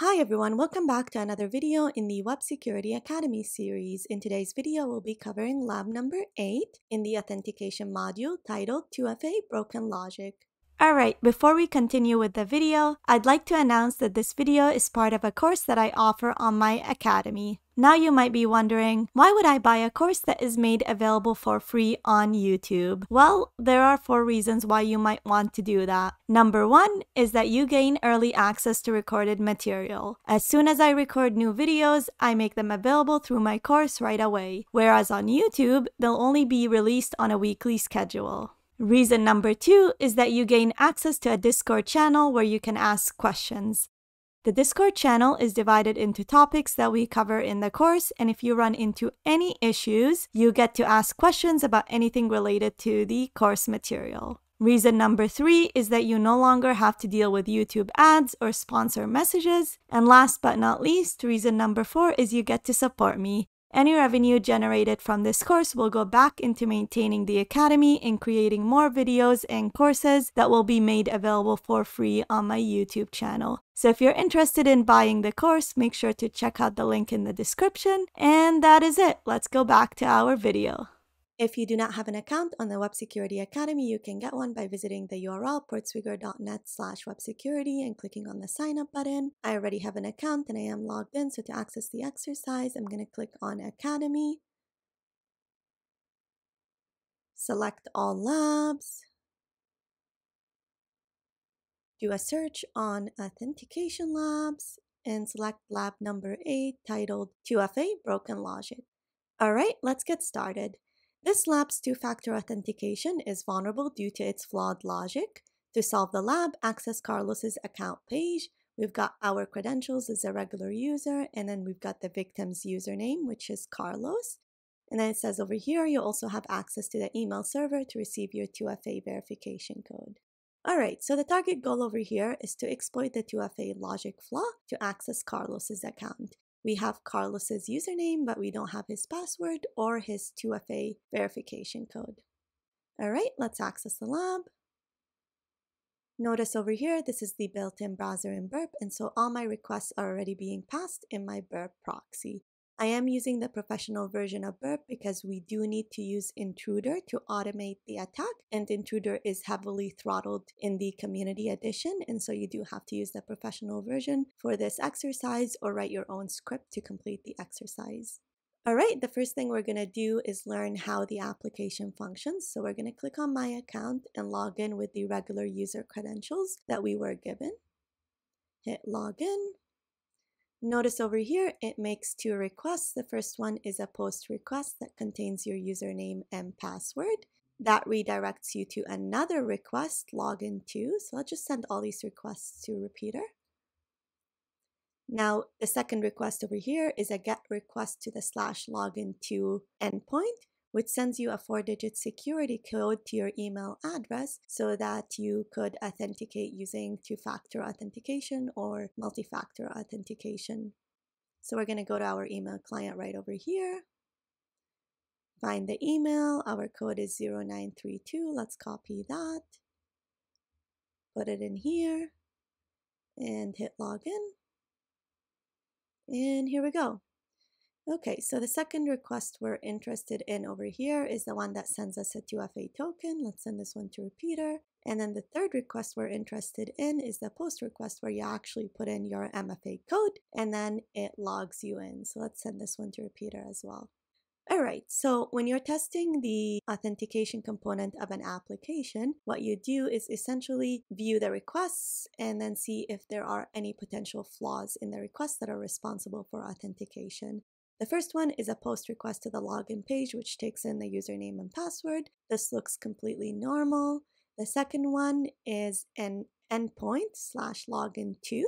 Hi everyone, welcome back to another video in the Web Security Academy series. In today's video, we'll be covering lab number 8 in the authentication module titled 2FA Broken Logic. Alright, before we continue with the video, I'd like to announce that this video is part of a course that I offer on my academy. Now you might be wondering, why would I buy a course that is made available for free on YouTube? Well, there are four reasons why you might want to do that. Number one is that you gain early access to recorded material. As soon as I record new videos, I make them available through my course right away. Whereas on YouTube, they'll only be released on a weekly schedule. Reason number two is that you gain access to a Discord channel where you can ask questions. The Discord channel is divided into topics that we cover in the course, and if you run into any issues, you get to ask questions about anything related to the course material. Reason number three is that you no longer have to deal with YouTube ads or sponsor messages. And last but not least, reason number four is you get to support me. Any revenue generated from this course will go back into maintaining the Academy and creating more videos and courses that will be made available for free on my YouTube channel. So if you're interested in buying the course, make sure to check out the link in the description. And that is it. Let's go back to our video. If you do not have an account on the Web Security Academy, you can get one by visiting the URL portswigger.net slash websecurity and clicking on the sign up button. I already have an account and I am logged in, so to access the exercise, I'm going to click on Academy, select all labs, do a search on Authentication Labs, and select lab number 8 titled 2FA Broken Logic. Alright, let's get started. This lab's two-factor authentication is vulnerable due to its flawed logic. To solve the lab, access Carlos's account page. We've got our credentials as a regular user, and then we've got the victim's username, which is Carlos. And then it says over here, you also have access to the email server to receive your 2FA verification code. Alright, so the target goal over here is to exploit the 2FA logic flaw to access Carlos's account. We have Carlos's username, but we don't have his password or his 2FA verification code. All right, let's access the lab. Notice over here, this is the built-in browser in Burp, and so all my requests are already being passed in my Burp proxy. I am using the professional version of Burp because we do need to use Intruder to automate the attack, and Intruder is heavily throttled in the community edition, and so you do have to use the professional version for this exercise or write your own script to complete the exercise. Alright, the first thing we're going to do is learn how the application functions. So we're going to click on my account and log in with the regular user credentials that we were given. Hit login. Notice over here, it makes two requests. The first one is a post request that contains your username and password. That redirects you to another request, login to. So I'll just send all these requests to repeater. Now, the second request over here is a get request to the slash login to endpoint which sends you a four digit security code to your email address so that you could authenticate using two factor authentication or multi factor authentication. So we're going to go to our email client right over here. Find the email. Our code is 0932. Let's copy that. Put it in here and hit login. And here we go. Okay, so the second request we're interested in over here is the one that sends us a 2FA token. Let's send this one to repeater. And then the third request we're interested in is the post request where you actually put in your MFA code and then it logs you in. So let's send this one to repeater as well. All right, so when you're testing the authentication component of an application, what you do is essentially view the requests and then see if there are any potential flaws in the requests that are responsible for authentication. The first one is a post request to the login page, which takes in the username and password. This looks completely normal. The second one is an endpoint slash login to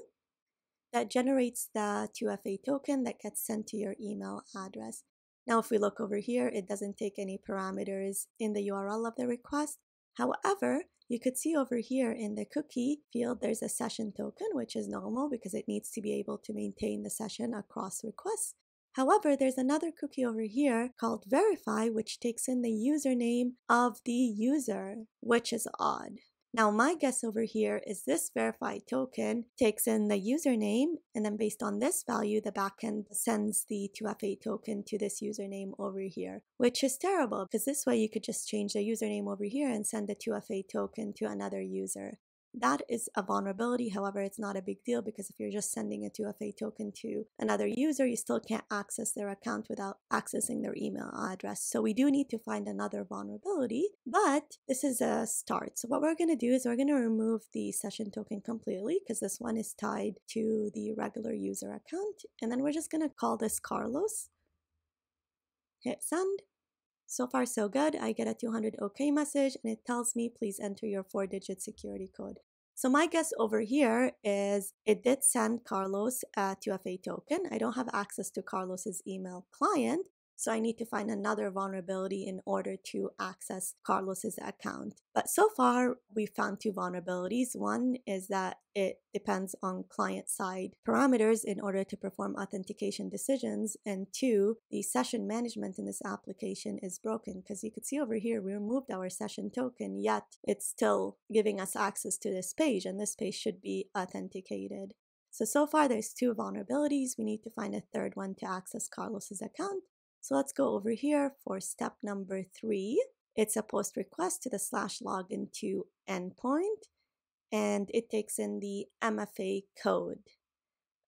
that generates the 2FA token that gets sent to your email address. Now, if we look over here, it doesn't take any parameters in the URL of the request. However, you could see over here in the cookie field, there's a session token, which is normal because it needs to be able to maintain the session across requests. However, there's another cookie over here called verify, which takes in the username of the user, which is odd. Now my guess over here is this verify token takes in the username and then based on this value, the backend sends the 2FA token to this username over here, which is terrible because this way you could just change the username over here and send the 2FA token to another user. That is a vulnerability. However, it's not a big deal because if you're just sending a 2FA token to another user, you still can't access their account without accessing their email address. So we do need to find another vulnerability, but this is a start. So what we're going to do is we're going to remove the session token completely because this one is tied to the regular user account. And then we're just going to call this Carlos. Hit send. So far so good. I get a 200 OK message and it tells me please enter your four digit security code. So my guess over here is it did send Carlos a 2FA token. I don't have access to Carlos's email client, so I need to find another vulnerability in order to access Carlos's account. But so far, we found two vulnerabilities. One is that it depends on client side parameters in order to perform authentication decisions. And two, the session management in this application is broken because you could see over here, we removed our session token, yet it's still giving us access to this page and this page should be authenticated. So, so far there's two vulnerabilities. We need to find a third one to access Carlos's account. So let's go over here for step number three. It's a post request to the slash login to endpoint and it takes in the MFA code.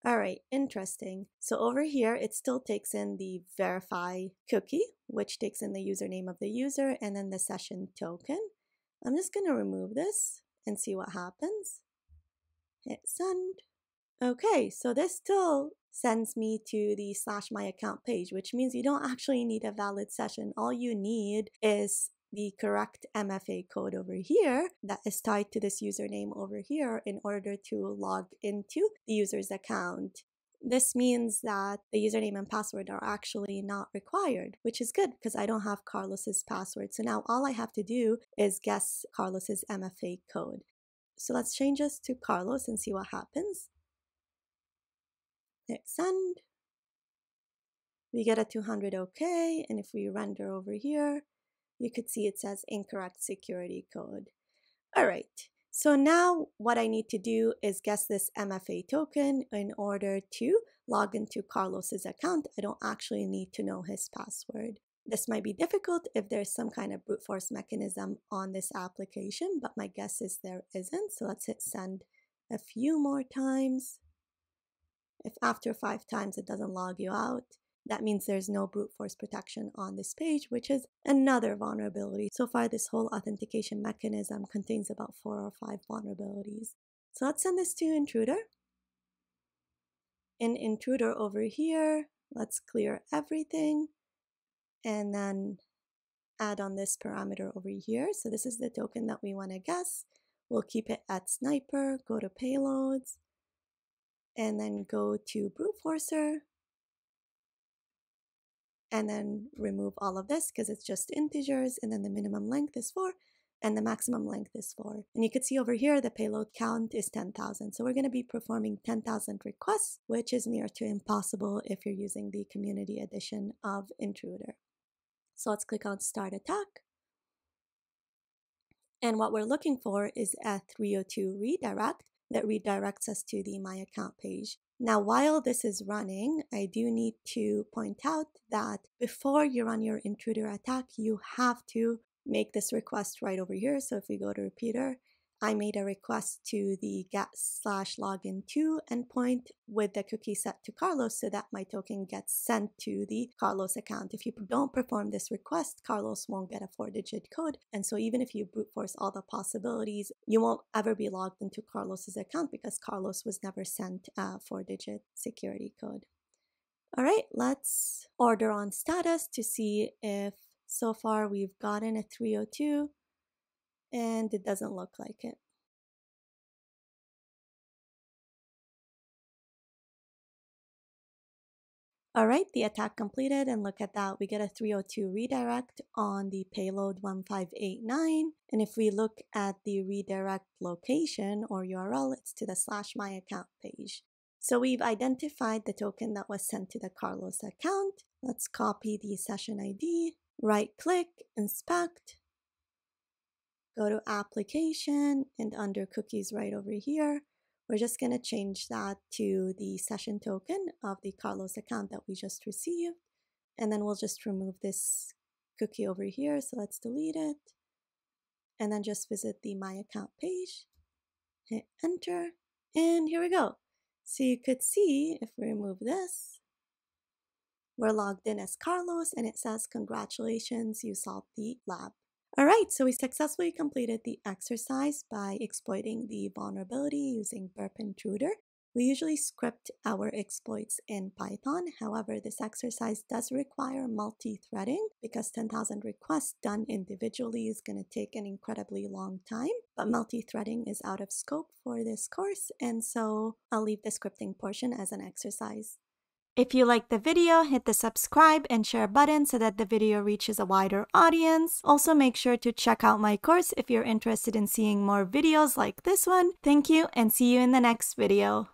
All right, interesting. So over here, it still takes in the verify cookie, which takes in the username of the user and then the session token. I'm just going to remove this and see what happens. Hit send. Okay, so this still sends me to the slash my account page, which means you don't actually need a valid session. All you need is the correct MFA code over here that is tied to this username over here in order to log into the user's account. This means that the username and password are actually not required, which is good because I don't have Carlos's password. So now all I have to do is guess Carlos's MFA code. So let's change this to Carlos and see what happens hit send. We get a 200 OK, and if we render over here, you could see it says incorrect security code. All right, so now what I need to do is guess this MFA token in order to log into Carlos's account. I don't actually need to know his password. This might be difficult if there's some kind of brute force mechanism on this application, but my guess is there isn't. So let's hit send a few more times. If after five times it doesn't log you out, that means there's no brute force protection on this page, which is another vulnerability. So far, this whole authentication mechanism contains about four or five vulnerabilities. So let's send this to intruder. In intruder over here, let's clear everything and then add on this parameter over here. So this is the token that we want to guess. We'll keep it at sniper, go to payloads, and then go to brute forcer and then remove all of this because it's just integers and then the minimum length is 4 and the maximum length is 4. And you can see over here the payload count is 10,000. So we're going to be performing 10,000 requests, which is near to impossible if you're using the community edition of Intruder. So let's click on Start Attack. And what we're looking for is a 302 redirect that redirects us to the My Account page. Now, while this is running, I do need to point out that before you run your intruder attack, you have to make this request right over here. So if we go to repeater I made a request to the get slash login to endpoint with the cookie set to Carlos so that my token gets sent to the Carlos account. If you don't perform this request, Carlos won't get a four digit code. And so even if you brute force all the possibilities, you won't ever be logged into Carlos's account because Carlos was never sent a four digit security code. All right, let's order on status to see if so far we've gotten a 302 and it doesn't look like it. All right, the attack completed and look at that. We get a 302 redirect on the payload 1589. And if we look at the redirect location or URL, it's to the slash my account page. So we've identified the token that was sent to the Carlos account. Let's copy the session ID, right click, inspect, go to application and under cookies right over here, we're just going to change that to the session token of the Carlos account that we just received. And then we'll just remove this cookie over here. So let's delete it. And then just visit the My Account page, hit enter, and here we go. So you could see if we remove this, we're logged in as Carlos and it says, Congratulations, you solved the lab. All right, so we successfully completed the exercise by exploiting the vulnerability using Burp Intruder. We usually script our exploits in Python. However, this exercise does require multi-threading because 10,000 requests done individually is going to take an incredibly long time. But multi-threading is out of scope for this course, and so I'll leave the scripting portion as an exercise. If you like the video, hit the subscribe and share button so that the video reaches a wider audience. Also make sure to check out my course if you're interested in seeing more videos like this one. Thank you and see you in the next video.